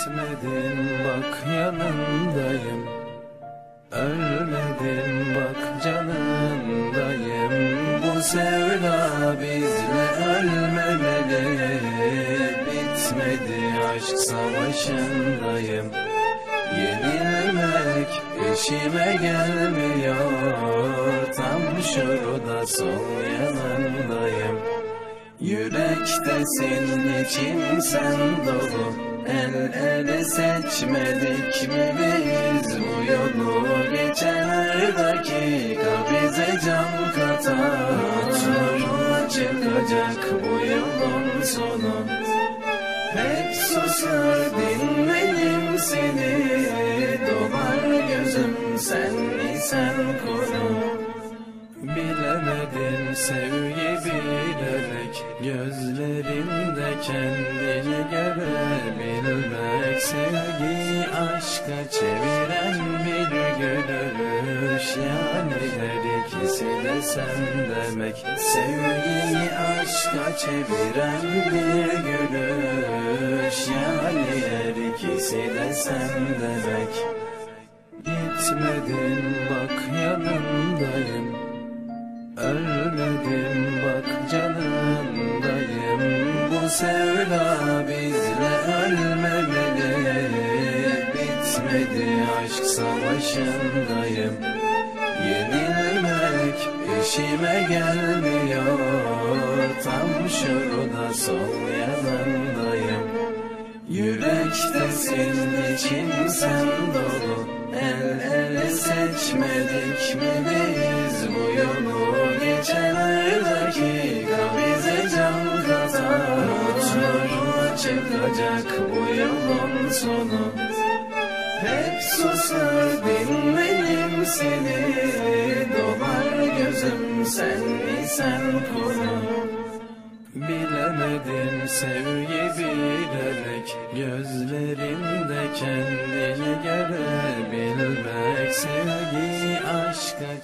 Gitmedin bak yanındayım. Ölmedin bak canındayım. Bu sevda bizle ölmemeli. Bitmedi aşk savaşındayım. Yenilmek işime gelmiyor. Tam şurada sol yanındayım. Yürektesin içim sen dolu El ele seçmedik mi biz? Bu yolu Geçen her dakika bize can katar. Çıkacak bu yolun sonu. Hep susar dinledim seni. Dolar gözüm sen isen konu. Bilemedin sevgi bilerek Gözlerinde kendini aşka çeviren bir gülüş. Yani her ikisi de sen demek. Sevgiyi aşka çeviren bir gülüş. Yani her ikisi de sen demek. Gitmedin bak yanındayım. Ölmedim bak canındayım. Bu sevda Bitmedi aşk savaşındayım. Yenilmek işime gelmiyor. Tam şurada sol yanındayım. Yürektesin içim sen dolu. El ele seçmedik mi biz? Bu yolu Geçen her dakika bize can katar Sonra çıkacak bu yolun sonu Hep susar dinledim seni. Dolar gözüm sen isen konu. Bilemedin sevgi bilerek Gözlerinde kendini görebilmek Sevgiyi aşka